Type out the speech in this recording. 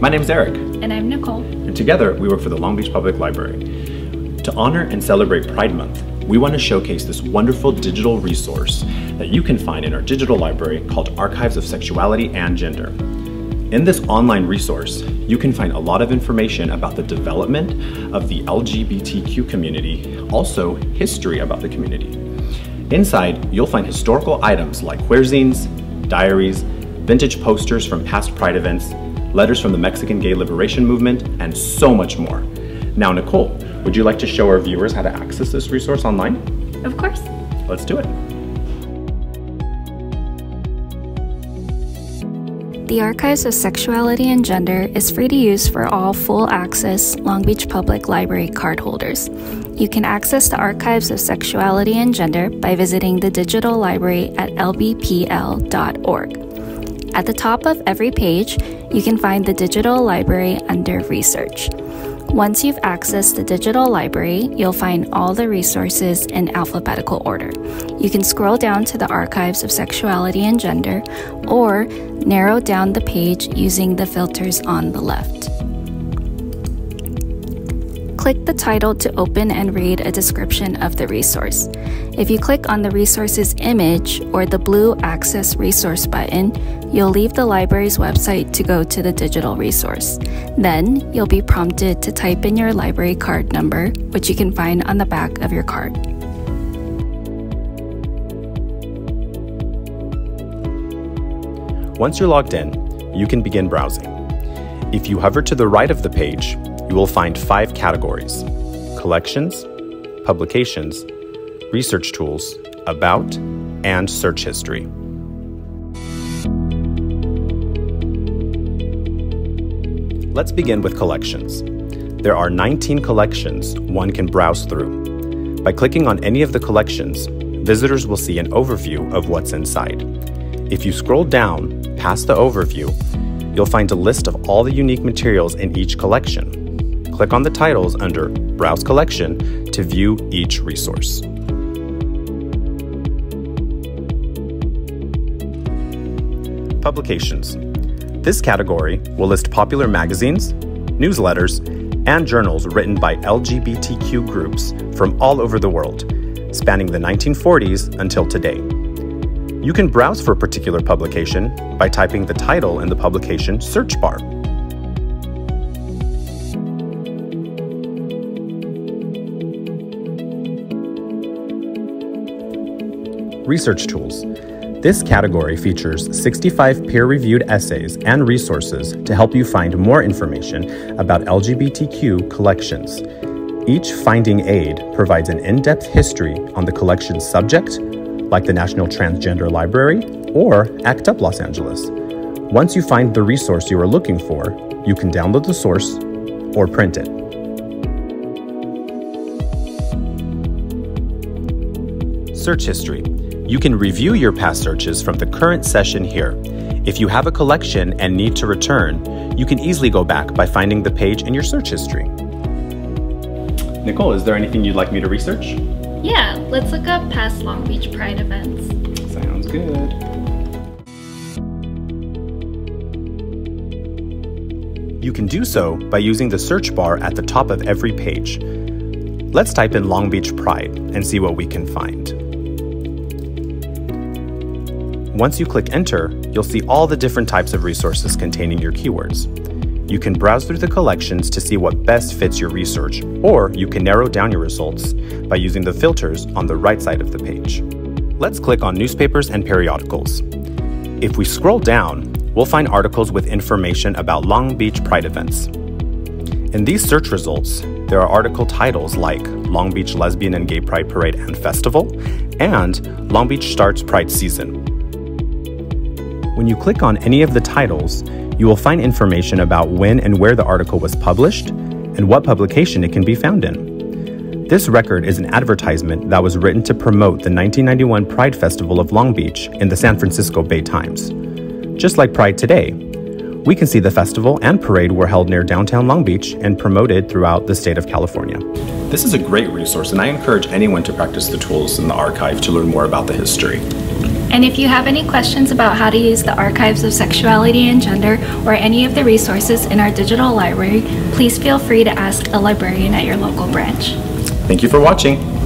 my name is Eric. And I'm Nicole. And together, we work for the Long Beach Public Library. To honor and celebrate Pride Month, we want to showcase this wonderful digital resource that you can find in our digital library called Archives of Sexuality and Gender. In this online resource, you can find a lot of information about the development of the LGBTQ community, also history about the community. Inside, you'll find historical items like queerzines, diaries, vintage posters from past Pride events, letters from the Mexican gay liberation movement, and so much more. Now, Nicole, would you like to show our viewers how to access this resource online? Of course. Let's do it. The Archives of Sexuality and Gender is free to use for all full access Long Beach Public Library cardholders. You can access the Archives of Sexuality and Gender by visiting the digital library at lbpl.org. At the top of every page, you can find the digital library under Research. Once you've accessed the digital library, you'll find all the resources in alphabetical order. You can scroll down to the archives of sexuality and gender, or narrow down the page using the filters on the left. Click the title to open and read a description of the resource. If you click on the resource's image or the blue Access Resource button, you'll leave the library's website to go to the digital resource. Then, you'll be prompted to type in your library card number, which you can find on the back of your card. Once you're logged in, you can begin browsing. If you hover to the right of the page, you will find five categories collections, publications, research tools, about, and search history. Let's begin with collections. There are 19 collections one can browse through. By clicking on any of the collections, visitors will see an overview of what's inside. If you scroll down past the overview, you'll find a list of all the unique materials in each collection. Click on the titles under Browse Collection to view each resource. Publications. This category will list popular magazines, newsletters, and journals written by LGBTQ groups from all over the world, spanning the 1940s until today. You can browse for a particular publication by typing the title in the publication search bar. Research tools. This category features 65 peer reviewed essays and resources to help you find more information about LGBTQ collections. Each finding aid provides an in depth history on the collection's subject, like the National Transgender Library or ACT UP Los Angeles. Once you find the resource you are looking for, you can download the source or print it. Search history. You can review your past searches from the current session here. If you have a collection and need to return, you can easily go back by finding the page in your search history. Nicole, is there anything you'd like me to research? Yeah, let's look up past Long Beach Pride events. Sounds good. You can do so by using the search bar at the top of every page. Let's type in Long Beach Pride and see what we can find. Once you click enter, you'll see all the different types of resources containing your keywords. You can browse through the collections to see what best fits your research, or you can narrow down your results by using the filters on the right side of the page. Let's click on newspapers and periodicals. If we scroll down, we'll find articles with information about Long Beach Pride events. In these search results, there are article titles like Long Beach Lesbian and Gay Pride Parade and Festival and Long Beach Starts Pride Season, when you click on any of the titles, you will find information about when and where the article was published and what publication it can be found in. This record is an advertisement that was written to promote the 1991 Pride Festival of Long Beach in the San Francisco Bay Times. Just like Pride today, we can see the festival and parade were held near downtown Long Beach and promoted throughout the state of California. This is a great resource, and I encourage anyone to practice the tools in the archive to learn more about the history. And if you have any questions about how to use the Archives of Sexuality and Gender or any of the resources in our digital library, please feel free to ask a librarian at your local branch. Thank you for watching.